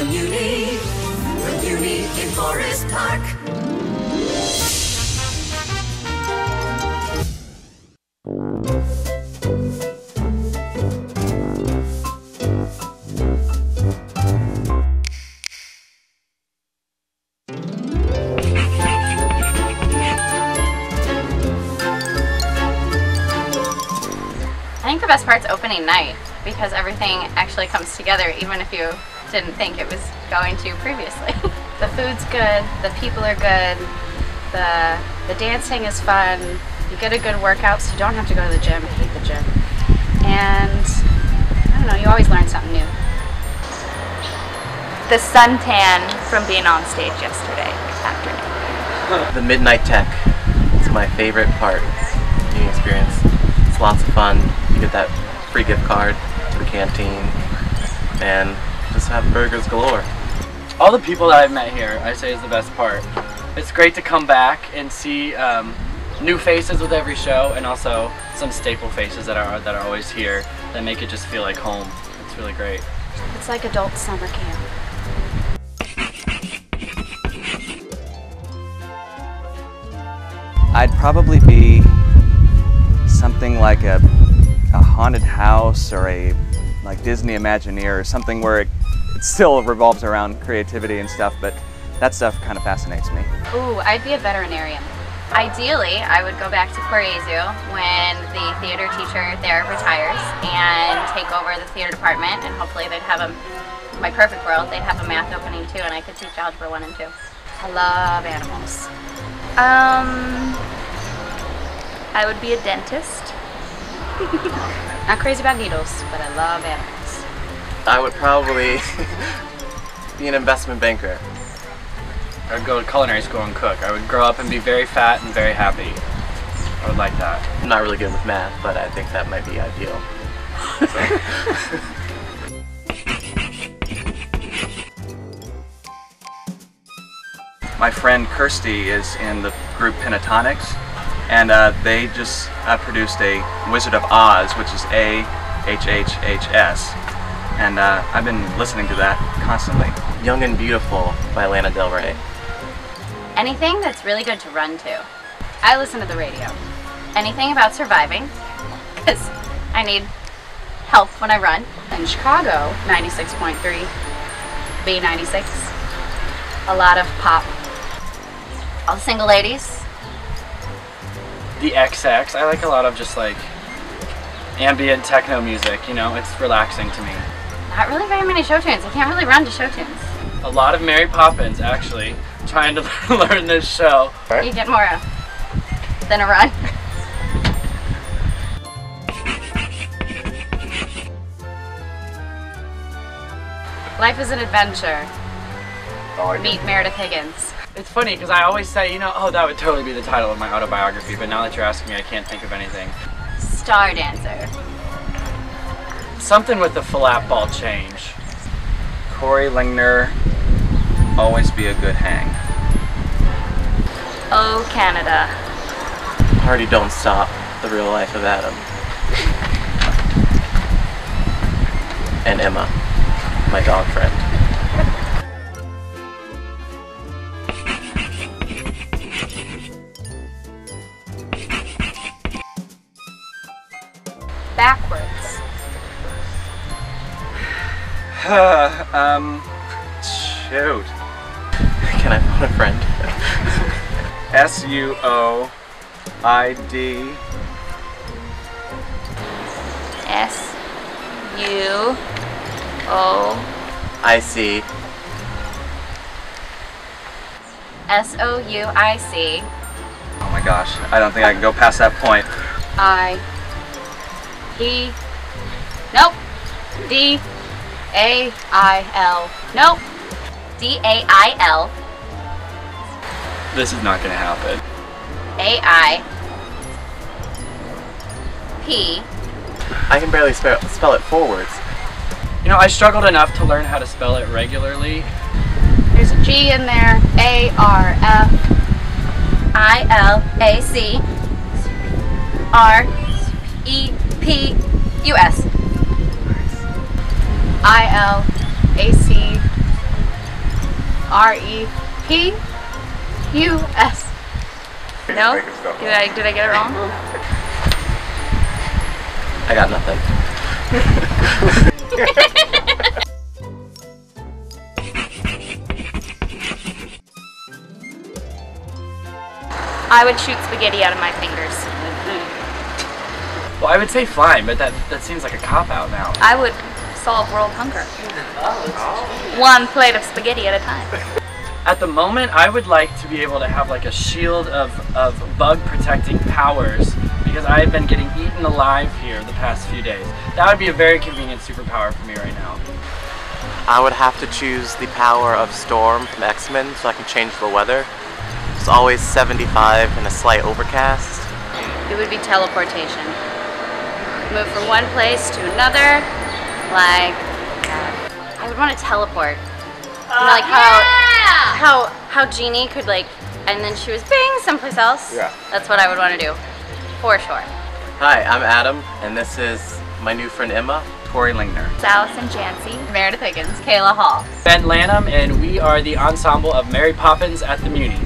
In Forest Park. I think the best part's opening night because everything actually comes together even if you didn't think it was going to previously. the food's good, the people are good, the the dancing is fun, you get a good workout so you don't have to go to the gym, I hate the gym. And I don't know, you always learn something new. The suntan from being on stage yesterday afternoon. The Midnight Tech. It's my favorite part of the experience. It's lots of fun. You get that free gift card to the canteen and just have burgers galore. All the people that I've met here, I say is the best part. It's great to come back and see um, new faces with every show, and also some staple faces that are that are always here that make it just feel like home. It's really great. It's like adult summer camp. I'd probably be something like a, a haunted house or a like Disney Imagineer or something where it, it still revolves around creativity and stuff, but that stuff kind of fascinates me. Ooh, I'd be a veterinarian. Ideally, I would go back to Correzu when the theater teacher there retires and take over the theater department, and hopefully they'd have a, my perfect world, they'd have a math opening too, and I could teach algebra one and two. I love animals. Um, I would be a dentist. Not crazy about needles, but I love animals. I would probably be an investment banker. I would go to culinary school and cook. I would grow up and be very fat and very happy. I would like that. I'm not really good with math, but I think that might be ideal. My friend Kirsty is in the group Pentatonix, and uh, they just uh, produced a Wizard of Oz, which is A H H H S, and uh, I've been listening to that constantly. Young and Beautiful by Lana Del Rey. Anything that's really good to run to. I listen to the radio. Anything about surviving, because I need help when I run. In Chicago, 96.3, B96. A lot of pop. All the single ladies. The XX. I like a lot of just like ambient techno music. You know, it's relaxing to me. Not really very many show tunes. I can't really run to show tunes. A lot of Mary Poppins, actually. Trying to learn this show. You get more uh, than a run. Life is an adventure. Meet Meredith Higgins. It's funny because I always say, you know, oh, that would totally be the title of my autobiography, but now that you're asking me, I can't think of anything. Star dancer. Something with the flat ball change. Corey Lingner, always be a good hang. Oh, Canada. Party Don't Stop, the real life of Adam. And Emma, my dog friend. um, shoot. Can I phone a friend? S U O I D S U O I see. S O U I C Oh my gosh, I don't think I can go past that point. I E Nope. D A I L. Nope. D A I L This is not gonna happen. A I P I can barely spell, spell it forwards. You know, I struggled enough to learn how to spell it regularly. There's a G in there. A R F I L A C R E P U S. I L A C R E P U S. No? Did I, did I get it wrong? I got nothing. I would shoot spaghetti out of my fingers. Well, I would say flying, but that that seems like a cop out now. I would solve world hunger. One plate of spaghetti at a time. At the moment, I would like to be able to have like a shield of, of bug protecting powers because I have been getting eaten alive here the past few days. That would be a very convenient superpower for me right now. I would have to choose the power of Storm from X-Men so I can change the weather. It's always 75 and a slight overcast. It would be teleportation. Move from one place to another. Like, I would want to teleport. Uh, you know, like how how how Jeannie could like, and then she was bing someplace else. Yeah. That's what I would want to do, for sure. Hi, I'm Adam, and this is my new friend Emma. Tori Lingner. It's Allison Jancy. Meredith Higgins, Kayla Hall. Ben Lanham, and we are the ensemble of Mary Poppins at the Muny.